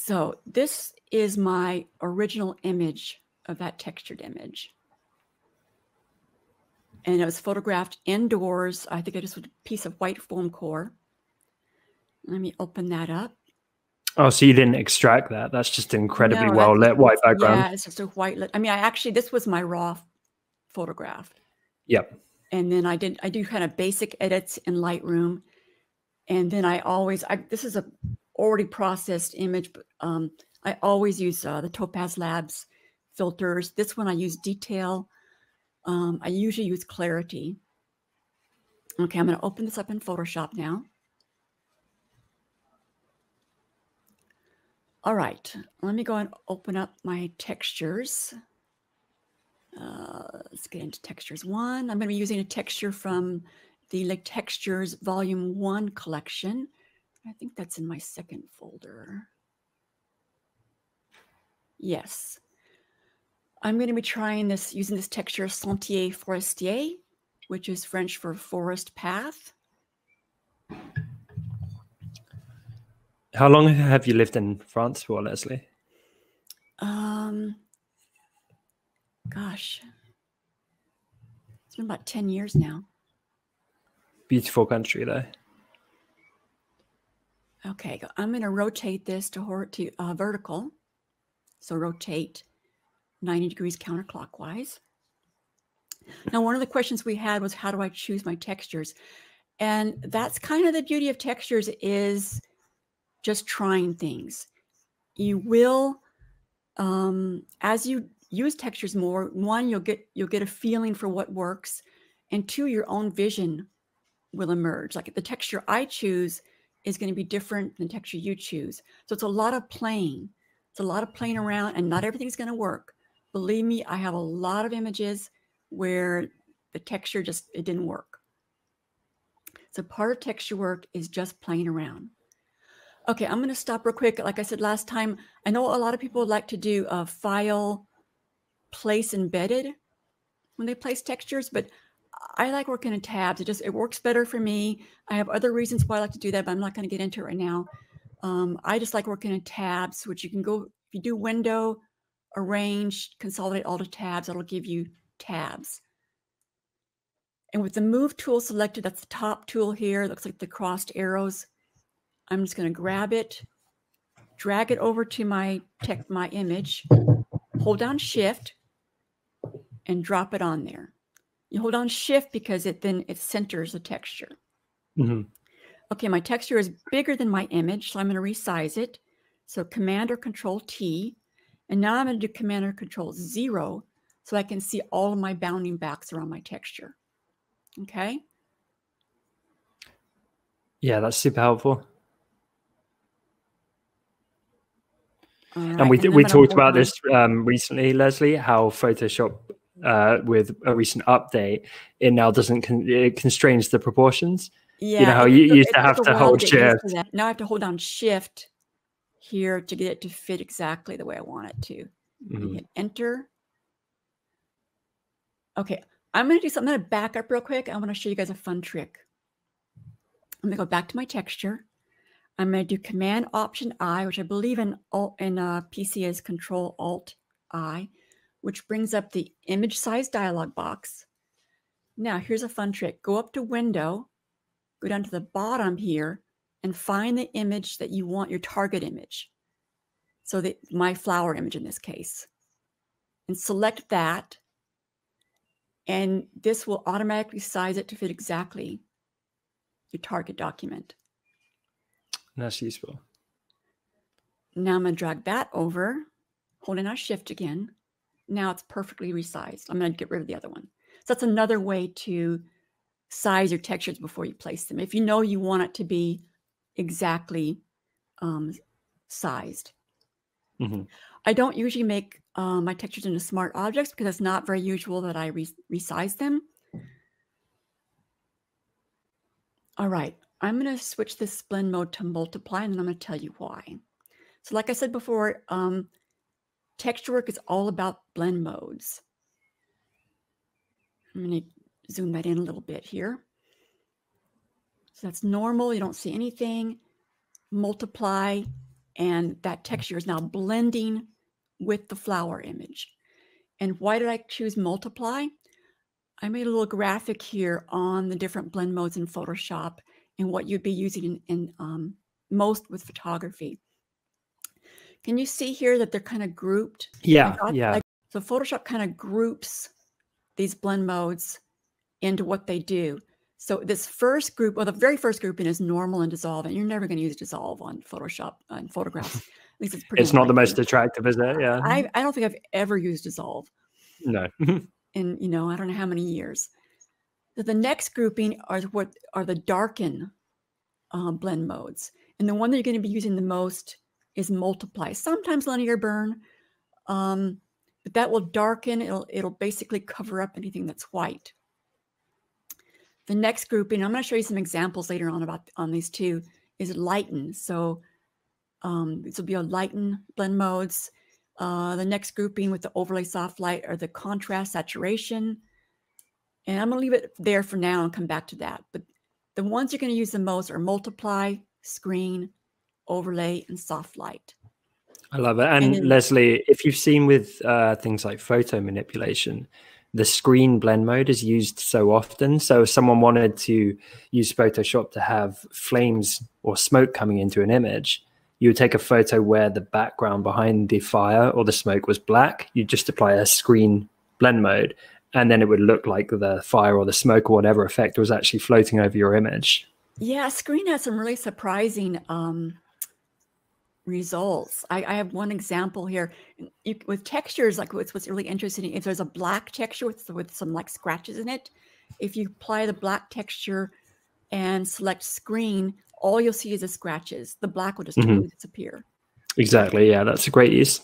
So this is my original image of that textured image. And it was photographed indoors. I think I just with a piece of white foam core. Let me open that up. Oh, so you didn't extract that? That's just incredibly no, well lit white background. Yeah, it's just a white lit. I mean, I actually this was my raw photograph. Yep. And then I did I do kind of basic edits in Lightroom, and then I always I this is a already processed image, but um, I always use uh, the Topaz Labs filters. This one I use detail. Um, I usually use clarity. Okay, I'm going to open this up in Photoshop now. All right, let me go and open up my textures. Uh, let's get into textures one. I'm going to be using a texture from the like textures volume one collection. I think that's in my second folder. Yes. I'm going to be trying this using this texture Sentier Forestier, which is French for forest path. How long have you lived in France for, Leslie? Um, gosh, it's been about 10 years now. Beautiful country, though. Okay, I'm going to rotate this to, to uh, vertical. So rotate 90 degrees counterclockwise. Now, one of the questions we had was how do I choose my textures? And that's kind of the beauty of textures is just trying things. You will, um, as you use textures more, one, you'll get you'll get a feeling for what works, and two, your own vision will emerge. Like the texture I choose is going to be different than the texture you choose. So it's a lot of playing. It's a lot of playing mm-hmm. around, and not everything's going to work. Believe me, I have a lot of images where the texture just it didn't work. So part of texture work is just playing around. Okay, I'm going to stop real quick. Like I said last time, I know a lot of people like to do a file place embedded when they place textures, but I like working in tabs. It just it works better for me. I have other reasons why I like to do that, but I'm not going to get into it right now. Um, I just like working in tabs, which you can go if you do window, arrange, consolidate all the tabs. It'll give you tabs. And with the move tool selected, that's the top tool here. It looks like the crossed arrows. I'm just going to grab it, drag it over to my tech, my image, hold down shift and drop it on there. You hold on shift because it then it centers the texture. Mm-hmm. Okay, my texture is bigger than my image, so I'm going to resize it. So command or control T. And now I'm going to do command or control zero so I can see all of my bounding backs around my texture. Okay. Yeah, that's super helpful. Right. And we and we talked about this um, recently, Leslie, how Photoshop uh, with a recent update, it now doesn't con- it constrains the proportions. Yeah, you know how you it, used to have to hold shift. Now I have to hold down shift here to get it to fit exactly the way I want it to. Mm-hmm. Hit enter. Okay, I'm going to do something. I'm going to back up real quick. I want to show you guys a fun trick. I'm going to go back to my texture. I'm going to do Command Option I, which I believe in Alt in uh, PC is Control Alt I, which brings up the image size dialog box. Now, here's a fun trick. Go up to Window, go down to the bottom here, and find the image that you want your target image. So the, my flower image in this case. And select that. And this will automatically size it to fit exactly your target document. That's useful. Now I'm going to drag that over, holding our shift again. Now it's perfectly resized. I'm going to get rid of the other one. So that's another way to size your textures before you place them. If you know you want it to be exactly um, sized. Mm-hmm. I don't usually make uh, my textures into smart objects because it's not very usual that I re- resize them. All right, I'm going to switch this blend mode to multiply, and then I'm going to tell you why. So like I said before, um, texture work is all about blend modes. I'm going to zoom that in a little bit here. So that's normal. You don't see anything. Multiply, and that texture is now blending with the flower image. And why did I choose multiply? I made a little graphic here on the different blend modes in Photoshop and what you'd be using in, in um, most with photography. Can you see here that they're kind of grouped? Yeah, yeah. Like, so Photoshop kind of groups these blend modes into what they do. So this first group, well, the very first grouping is normal and dissolve, and you're never going to use dissolve on Photoshop on photographs. At least it's pretty. It's not the most attractive, is it? Yeah. I, I don't think I've ever used dissolve. No. in you know I don't know how many years. So the next grouping are what are the darken uh, blend modes, and the one that you're going to be using the most is multiply. Sometimes linear burn, um, but that will darken. It'll it'll basically cover up anything that's white. The next grouping, I'm going to show you some examples later on about on these two, is lighten. So um, this will be a lighten blend modes. Uh, the next grouping with the overlay soft light are the contrast saturation. And I'm going to leave it there for now and come back to that. But the ones you're going to use the most are multiply, screen, overlay, and soft light. I love it. And, and Leslie, if you've seen with uh, things like photo manipulation, the screen blend mode is used so often. So if someone wanted to use Photoshop to have flames or smoke coming into an image, you would take a photo where the background behind the fire or the smoke was black. You just apply a screen blend mode, and then it would look like the fire or the smoke or whatever effect was actually floating over your image. Yeah, screen has some really surprising um, results. I, I, have one example here you, with textures. Like what's, what's really interesting if there's a black texture with with some like scratches in it, if you apply the black texture and select screen, all you'll see is the scratches. The black will just mm-hmm. disappear. Exactly. Yeah, that's a great use.